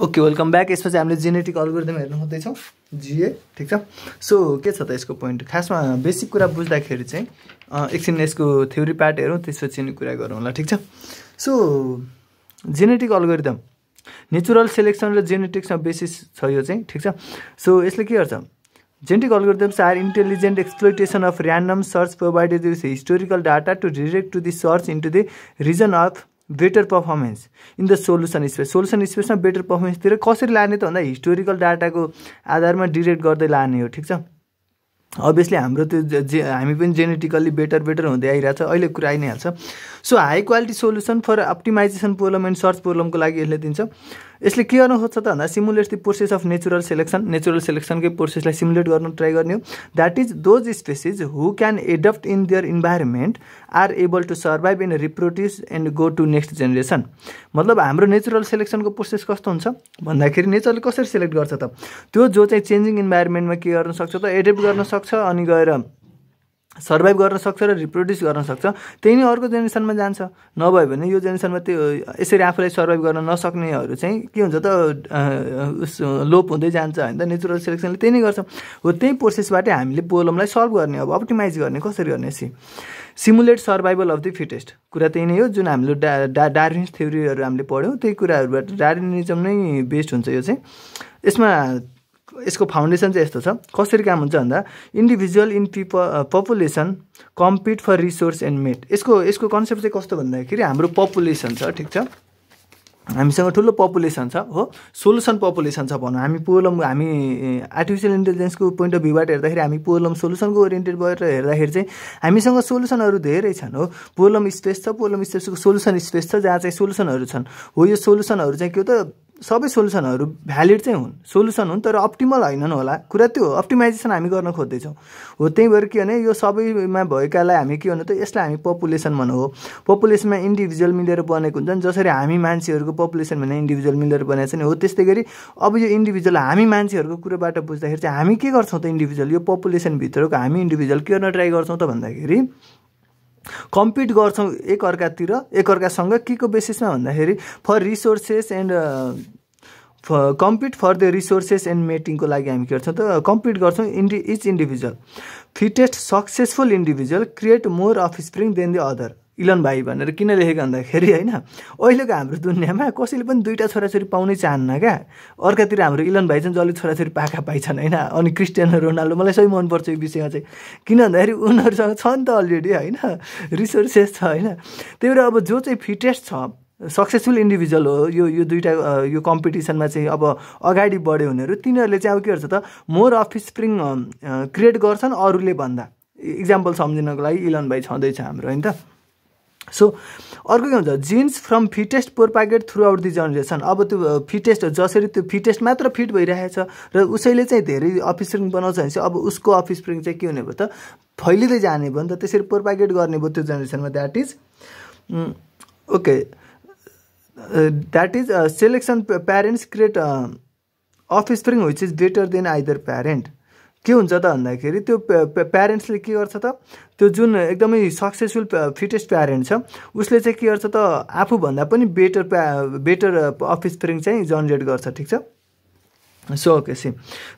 Okay welcome back यसपछि हामीले genetic algorithm हेर्नु खोज्दैछौँ जिए ठिक छ? सो के छ त यसको पोइन्ट खासमा बेसिक कुरा बुझ्दाखेरि चाहिँ एकछिन यसको थ्योरी पार्ट हेरौँ त्यसपछि कुरा गरौँ होला ठिक छ? So genetic algorithm natural selection र जेनेटिक्समा बेसिस छ यो चाहिँ ठिक छ? सो यसले के गर्छ? Genetic algorithms are intelligent exploitation of random search provided with historical data to direct to the search into the region of better performance in the solution space solution स्पेसमा better पर्फर्मेन्सतिर कसरी लाने त भन्दा हिस्टोरिकल डाटाको आधारमा direct गर्दै लाने हो ठिक छ? अभियसली हाम्रो त्यो जे- हामी पनि जेनेटिकल्ली बेटर बेटर हुँदै आइरहेछ अहिले कुरा आइ नै हाल्छ so high quality solution for optimization problem and search प्रोब्लमको लागि यसले दिन्छ। यसले के गर्न खोज्छ त भन्दा simulate the process of natural selection natural सेलेक्सनकै प्रोसेसलाई सिमुलेट गर्नु ट्राई गर्ने हो. That is those species who can adapt in their environment are able to survive in reproduce and go to next generation मतलब हाम्रो नेचुरल सेलेक्सनको प्रोसेस कस्तो हुन्छ? भन्दाखेरि नेचरले कसरी सेलेक्ट गर्छ त? त्यो जो चाहिँ चेन्जिङ इन्भाइरोमेन्टमा के गर्न सक्छ त? एडेप्ट गर्न सक्छ अनि गएर सर्भाइभ गर्न सक्छ र रिप्रोड्युस गर्न सक्छ त्यही नै अर्को जेनेरेसनमा जान्छ। नभए भने यो जेनेरेसनमा त्यो यसरी आफूलाई सर्भाइभ गर्न नसक्नेहरू चाहिँ के हुन्छ त लोप हुँदै जान्छ होइन त नेचुरल सेलेक्सनले त्यही नै गर्छ। हो त्यही प्रोसेसबाटै हामीले प्रोब्लमलाई सल्भ गर्ने अब अप्टिमाइज गर्ने कसरी गर्ने C simulate survival of the fittest कुरा त्यही नै हो जुन हामीले डा डा डार्विन्स थ्योरीहरू हामीले पढ्यौँ त्यही कुराहरूबाट डार्विनिजम नै बेस्ड हुन्छ यो चाहिँ। यसमा यसको फाउन्डेसन चाहिँ यस्तो छ। कसरी काम हुन्छ भन्दा इन्डिभिजुअल इन पिप population compete for resource and mate यसको यसको कन्सेप्ट चाहिँ कस्तो भन्दाखेरि हाम्रो पपुलेसन छ ठिक छ? हामीसँग ठुलो पपुलेसन छ हो? सोल्युसन पपुलेसन छ भनौँ। हामी पोलम हामी आर्टिफिसियल इन्टेलिजेन्सको पोइन्ट अफ भ्यूबाट हेर्दाखेरि हामी पोलम सोल्युसनको ओरिएन्टेड भएर हेर्दाखेरि चाहिँ हामीसँग सोल्युसनहरू धेरै छन् हो? पोलम स्पेस छ पोलम स्पेसको सोल्युसन स्पेस छ जहाँ चाहिँ सोल्युसनहरू छन्। हो यो सोल्युसनहरू चाहिँ के हो त सबै सोल्युसनहरू भ्यालिड चाहिँ हुन्। सोल्युसन हुन् तर अप्टिमल होइनन् होला। कुरा त्यो हो अप्टिमाइजेसन हामी गर्न खोज्दैछौँ। हो त्यही भएर के भने यो सबैमा भएकालाई हामी के भन्नु त यसलाई हामी पपुलेसन भनौँ हो। पपुलेसनमा इन्डिभिजुअल मिलेर बनेको हुन्छ नि जसरी हामी मान्छेहरूको पपुलेसन भने इन्डिभिजुअल मिलेर बनेको छ नि हो। त्यस्तै गरी अब यो इन्डिभिजुअल हामी मान्छेहरूको कुरोबाट बुझ्दाखेरि चाहिँ हामी के गर्छौँ त इन्डिभिजुअल? यो पपुलेसनभित्रको हामी इन्डिभिजुअल के गर्न ट्राई गर्छौँ त भन्दाखेरि कम्पिट गर्छौँ एकअर्कातिर एकअर्कासँग के को बेसिसमा भन्दाखेरि for resources and compete for the resources and मेटिङको लागि हामी के गर्छौँ त कम्पिट गर्छौँ इन्डि each individual fittest successful individual create more offspring than the other Elon भाइ भनेर किन लेखेको भन्दाखेरि होइन अहिलेको हाम्रो दुनियाँमा कसैले पनि दुईवटा छोराछोरी पाउनै चाहन्न क्या? अर्कातिर हाम्रो इलन भाइ चाहिँ जसले छोराछोरी पाएका पाइछन् होइन अनि क्रिस्टियनो रोनाल्डो मलाई सही मनपर्छ यो विषयमा चाहिँ। किन भन्दाखेरि उनीहरूसँग छ नि त अलरेडी होइन? रिसोर्सेस छ होइन? त्यही भएर अब जो चाहिँ फिटेस्ट छ सक्सेसफुल इन्डिभिजुअल हो यो यो दुइटा यो कम्पिटिसनमा चाहिँ अब अगाडि बढ्यो भनेहरू तिनीहरूले चाहिँ अब के गर्छ त मोर अफ स्प्रिङ क्रिएट गर्छन् अरूले भन्दा। इक्जाम्पल सम्झिनको लागि इलन भाइ छँदैछ हाम्रो होइन त? सो अर्को के हुन्छ genes from fittest propagate throughout the generation अब त्यो फिटेस्ट जसरी त्यो फिटेस्ट मात्र फिट भइरहेछ र उसैले चाहिँ धेरै अफिसप्रिङ बनाउँछ भने चाहिँ अब उसको अफिसप्रिङ चाहिँ के हुने भयो त फैलिँदै जाने भयो नि त त्यसरी प्रोपागेट गर्ने भयो त्यो जेनेरेसनमा that is okay that is selection parents create offspring which is better than either parent के हुन्छ त भन्दाखेरि त्यो प्यारेन्ट्सले के गर्छ त त्यो जुन एकदमै सक्सेसफुल फिटेस्ट प्यारेन्ट छ उसले चाहिँ के गर्छ त आफूभन्दा पनि बेटर प्या बेटर अफिस स्प्रिङ चाहिँ जनरेट गर्छ ठिक छ? So okay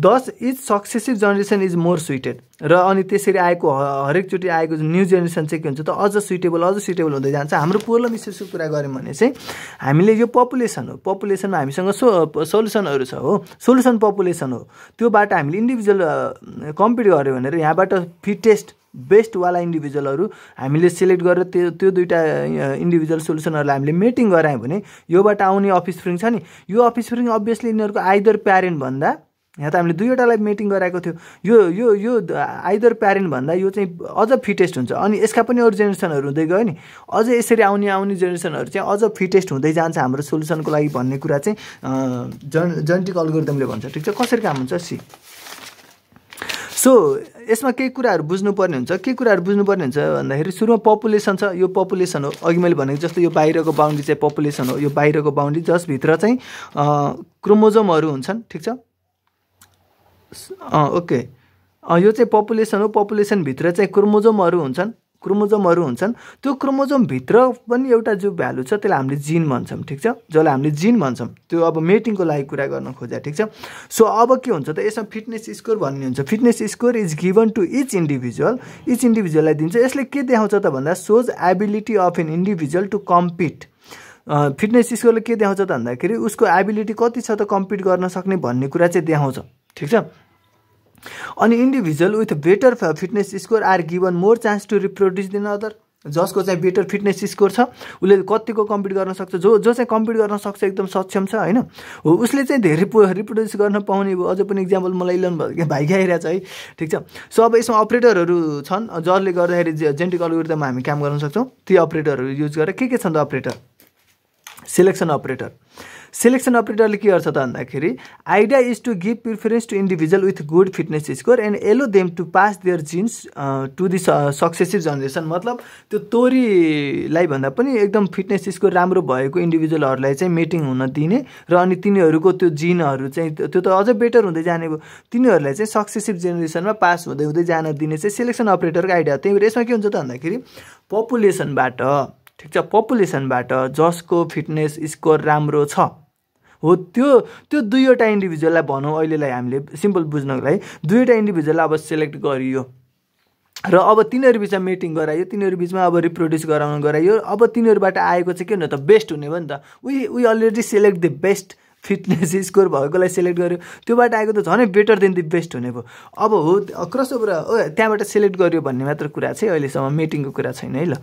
this is successive generation is more suited र अनि त्यसरी आएको हरेकचोटि आएको न्यू जेनेरेसन चाहिँ के हुन्छ त अझ सुइटेबल अझ सुइटेबल हुँदै जान्छ। हाम्रो पोलम इस्युसको कुरा गऱ्यौँ भने चाहिँ हामीले यो पपुलेसन हो। पपुलेसनमा हामीसँग सो सोल्युसनहरू छ हो। सोल्युसन पपुलेसन हो। त्योबाट हामीले इन्डिभिजुअल कम्पिट गऱ्यो भनेर यहाँबाट फिटेस्ट बेस्टवाला इन्डिभिजुअलहरू हामीले सिलेक्ट गरेर त्यो त्यो दुइटा इन्डिभिजुअल सोल्युसनहरूलाई हामीले मेटिङ गरायौँ भने योबाट आउने अफिस स्प्रिङ छ नि यो अफिस स्प्रिङ अभियसली यिनीहरूको आइदर प्यारेन्ट भन्दा यहाँ त हामीले दुईवटालाई मेटिङ गराएको थियो यो यो यो आइदर प्यारेन्ट भन्दा यो चाहिँ अझ फिटेस्ट हुन्छ अनि यसका पनि अरू जेनेरेसनहरू हुँदै गयो नि अझ यसरी आउने आउने जेनेरेसनहरू चाहिँ अझ फिटेस्ट हुँदै जान्छ हाम्रो सोल्युसनको लागि भन्ने कुरा चाहिँ जन जेनेटिक अल्गोरिदमले भन्छ ठिक छ कसरी काम हुन्छ सी। सो यसमा केही कुराहरू बुझ्नुपर्ने हुन्छ। के कुराहरू बुझ्नुपर्ने हुन्छ भन्दाखेरि सुरुमा पपुलेसन छ यो पपुलेसन हो। अघि मैले भनेको जस्तो यो बाहिरको बााउन्ड्री चाहिँ पपुलेसन हो। यो बाहिरको बााउन्ड्री जसभित्र चाहिँ क्रोमोजोमहरू हुन्छन्। ठिक छ? ओके। यो चाहिँ पपुलेसन हो। पपुलेसनभित्र चाहिँ क्रोमोजोमहरू हुन्छन्। क्रोमोजोमहरू हुन्छन्। त्यो क्रोमोजोमभित्र पनि एउटा जो भ्यालु छ त्यसलाई हामीले जिन भन्छौँ ठिक छ? जसलाई हामीले जिन भन्छौँ त्यो अब मेटिङको लागि कुरा गर्न खोज्या ठिक छ? सो अब के हुन्छ त? यसमा फिटनेस स्कोर भन्ने हुन्छ। Fitness score is given to each individual. Each इन्डिभिजुअललाई दिन्छ। यसले के देखाउँछ त भन्दा shows ability of an individual to compete. Fitness स्कोरले के देखाउँछ त भन्दाखेरि उसको एबिलिटी कति छ त कम्पिट गर्न सक्ने भन्ने कुरा चाहिँ देखाउँछ। ठिक छ? अनि individual with better fitness score are given more chance to reproduce दिन अदर जसको चाहिँ बेटर फिटनेस स्कोर छ उसले कतिको कम्पिट गर्न सक्छ जो जो चाहिँ कम्पिट गर्न सक्छ एकदम सक्षम छ होइन? हो उसले चाहिँ धेरै रिप्रोड्युस गर्न पाउने भयो। अझै पनि इक्जाम्पल मलाई इलेभेन भयो भाइ आइरहेको छ है। ठिक छ? सो अब यसमा अपरेटरहरू छन् जसले गर्दाखेरि जेन्टिक अलगोरिदममा हामी काम गर्न सक्छौँ ती अपरेटरहरू युज गरेर के के छन् त अपरेटर सेलेक्सन अपरेटर सेलेक्सन अपरेटरले के गर्छ त भन्दाखेरि idea is to give preference to individual with good fitness score and allow them to pass their genes to the successive generation मतलब त्यो तोरीलाई भन्दा पनि एकदम फिटनेस स्कोर राम्रो भएको इन्डिभिजुअलहरूलाई चाहिँ मेटिङ हुन दिने र अनि तिनीहरूको त्यो जिनहरू चाहिँ त्यो त अझै बेटर हुँदै जाने भयो तिनीहरूलाई चाहिँ सक्सेसिभ जेनेरेसनमा पास हुँदै हुँदै जान दिने चाहिँ सेलेक्सन अपरेटरको आइडिया त्यही भएर यसमा के हुन्छ त भन्दाखेरि पपुलेसनबाट ठिक छ पपुलेसनबाट जसको फिटनेस स्कोर राम्रो छ। हो त्यो त्यो दुईवटा इन्डिभिजुअललाई भनौँ अहिलेलाई हामीले सिम्पल बुझ्नको लागि दुईवटा इन्डिभिजुअललाई अब सेलेक्ट गरियो। र अब तिनीहरू बिचमा मिटिङ गरायो तिनीहरू बिचमा अब रिप्रोड्युस गराउन गरायो अब तिनीहरूबाट आएको चाहिँ के हुनु त बेस्ट हुने भयो नि त। We we already select the best fitness score भएकोलाई सेलेक्ट गर्यो। त्योबाट आएको त झनै बेटर देन दि बेस्ट हुने भयो। अब हो क्रस ओभर त्यहाँबाट सेलेक्ट गर्यो भन्ने मात्र कुरा चाहिँ अहिलेसम्म मेटिङको कुरा छैन है ल।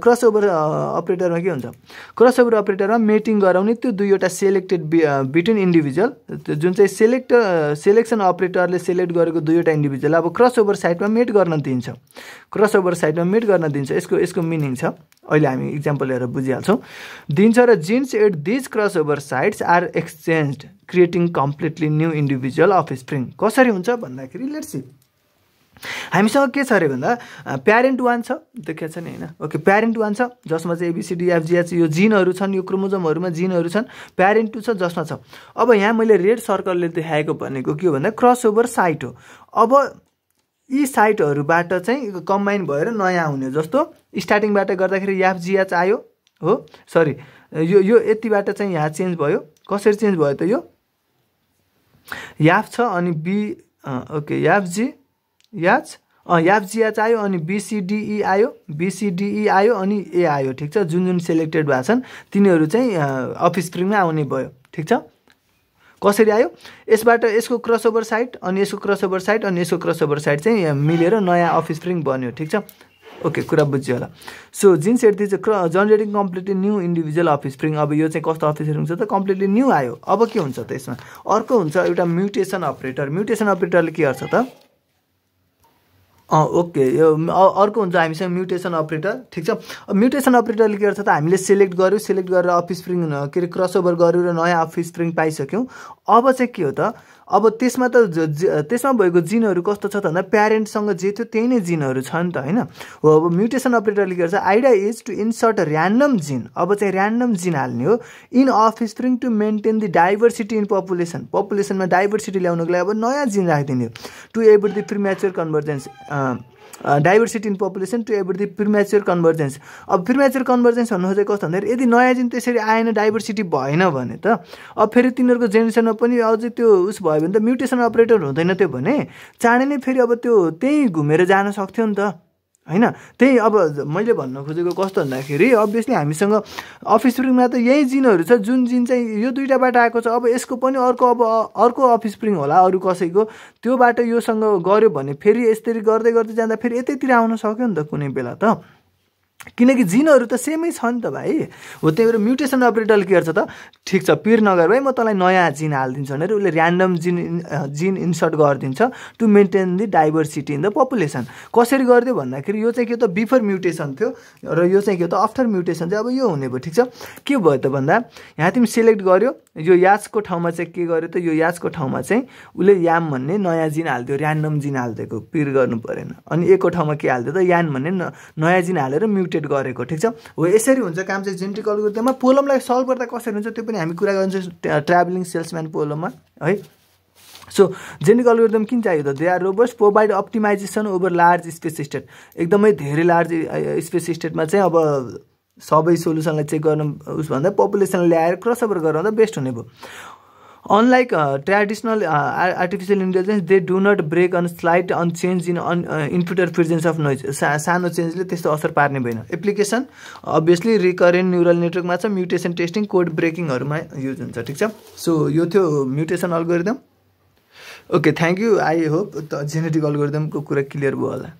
क्रस ओभर अपरेटरमा के हुन्छ? क्रस ओभर अपरेटरमा मेटिङ गराउने त्यो दुईवटा सेलेक्टेड बिट्विन इन्डिभिजुअल जुन चाहिँ सेलेक्ट सेलेक्सन अपरेटरले सेलेक्ट गरेको दुईवटा इन्डिभिजुअल अब क्रस ओभर साइडमा मेट गर्न दिन्छ। क्रस ओभर साइडमा मेट गर्न दिन्छ। यसको यसको मिनिङ छ। अहिले हामी इक्जाम्पल लिएर बुझिहाल्छौँ। दिन्छ र genes at these crossover sides are exchange creating completely new individual offspring कसरी हुन्छ भन्दाखेरि लेट्स सी हामीसँग के छ अरे भन्दा प्यारेन्ट वान छ देखिया छ नि होइन? ओके प्यारेन्ट वान छ जसमा चाहिँ एबिसिडिएफजिएच यो जिनहरू छन् यो क्रोमोजोमहरूमा जिनहरू छन् प्यारेन्ट टू छ जसमा छ। अब यहाँ मैले रेड सर्कलले देखाएको भनेको के हो भन्दा क्रस ओभर साइट हो। अब यी साइटहरूबाट चाहिँ कम्बाइन भएर नयाँ आउने जस्तो स्टार्टिङबाट गर्दाखेरि याफ जियाच आयो हो? सरी यो यो यतिबाट चाहिँ यहाँ चेन्ज भयो। कसरी चेन्ज भयो त यो? याफ छ अनि बी ओके याफ जी याच याफ जियाच आयो अनि बिसिडिई आयो बिसिडिई आयो अनि ए आयो ठिक छ? जुन जुन सेलेक्टेड भएको छन् तिनीहरू चाहिँ अफिस स्प्रिङमा आउने भयो ठिक छ? कसरी आयो? यसबाट यसको क्रसओभर साइट अनि यसको क्रसओभर साइट अनि यसको क्रसओभर साइट चाहिँ मिलेर नयाँ अफिस स्प्रिङ बन्यो ठिक छ? ओके कुरा बुझ्यो होला। सो जिन्स एट दिज क्र generating completely new individual offspring अब यो चाहिँ कस्तो अफिस स्प्रिङ हुन्छ त? कम्प्लिटली न्यू आयो। अब के हुन्छ त यसमा? अर्को हुन्छ एउटा म्युटेसन अपरेटर म्युटेसन अपरेटरले के गर्छ त? ओके यो अर्को हुन्छ हामीसँग म्युटेसन अपरेटर ठिक छ? म्युटेसन अपरेटरले के गर्छ त? हामीले सेलेक्ट गऱ्यौँ। सेलेक्ट गरेर अफिस स्प्रिङ के अरे क्रसओभर गऱ्यौँ र नयाँ अफिस स्प्रिङ पाइसक्यौँ। अब चाहिँ के हो त? अब त्यसमा त त्यसमा भएको जिनहरू कस्तो छ त भन्दा प्यारेन्टसँग जे थियो त्यही नै जिनहरू छ नि त होइन? हो अब म्युटेसन अपरेटरले गर्छ idea is to insert random gene. अब चाहिँ ऱ्यान्डम जिन हाल्ने हो। In offspring to maintain the diversity in population. पपुलेसनमा diversity ल्याउनुको लागि अब नयाँ जिन राखिदिने हो। To able the premature convergence diversity in population to abort the premature convergence अब प्रिमेच्योर कन्भर्जेन्स भन्नु खोजेको कस्तो भन्दाखेरि यदि नयाँ जिन त्यसरी आएन डाइभर्सिटी भएन भने त अब फेरि तिनीहरूको जेनेरेसनमा पनि अझै त्यो उस भयो भने त म्युटेसन अपरेटर हुँदैन त्यो भने चाँडै नै फेरि अब त्यो त्यहीँ घुमेर जान सक्थ्यो नि त। होइन? त्यही अब मैले भन्न खोजेको कस्तो भन्दाखेरि अभियसली हामीसँग अफिस स्प्रिङमा त यही जिनहरू छ जुन जिन चाहिँ यो दुइटाबाट आएको छ अब यसको पनि अर्को अब अर्को अफिस स्प्रिङ होला अरू कसैको। त्यो बाटो योसँग गऱ्यो भने फेरि यसरी गर्दै गर्दै जाँदा फेरि यतैतिर आउन सक्यो नि त कुनै बेला त। किनकि जिनहरू त सेमै छ नि त भाइ। हो त्यही भएर म्युटेसन अपरेटरले के गर्छ त। ठिक छ पिर नगर भाइ म तँलाई नयाँ जिन हालिदिन्छु भनेर उसले ऱ्यान्डम जिन जिन इन्सर्ट गरिदिन्छ। To maintain the diversity in the population कसरी गरिदियो भन्दाखेरि यो चाहिँ के त बिफोर म्युटेसन थियो र यो चाहिँ के त आफ्टर म्युटेसन चाहिँ अब यो हुने भयो ठिक छ? के भयो त भन्दा यहाँ तिमी सेलेक्ट गर्यो यो याचको ठाउँमा चाहिँ के गर्यो त यो याचको ठाउँमा चाहिँ उसले याम भन्ने नयाँ जिन हालिदियो ऱ्यान्डम जिन हालिदिएको पिर गर्नु परेन। अनि एकको ठाउँमा के हालिदियो त यान भन्ने नयाँ जिन हालेर म्युटेट म्युटेट गरेको ठिक छ? हो यसरी हुन्छ काम चाहिँ जेनेटिक अल्गोरिदममा पोलमलाई सल्भ गर्दा कसरी हुन्छ त्यो पनि हामी कुरा गर्छौँ ट्राभलिङ सेल्सम्यान पोलममा है? सो जेनिक अल्गोरिदम किन चाहियो त? They are robust provide optimization over large space state एकदमै धेरै लार्ज स्पेस स्टेटमा चाहिँ अब सबै सोल्युसनलाई चेक गर्न उसभन्दा पपुलेसन ल्याएर क्रसओभर गराउँदा बेस्ट हुने भयो। Unlike traditional artificial intelligence they do not break on slight on change in on input or presence of noise सानो चेन्जले त्यस्तो असर पार्ने भएन एप्लिकेसन अभियसली रिकरेन्ट न्युरल नेटवर्कमा छ म्युटेसन टेस्टिङ कोड ब्रेकिङहरूमा युज हुन्छ ठिक छ सो यो थियो mutation algorithm okay thank you I hope त जेनेटिक अल्गोरिदमको कुरा क्लियर भयो होला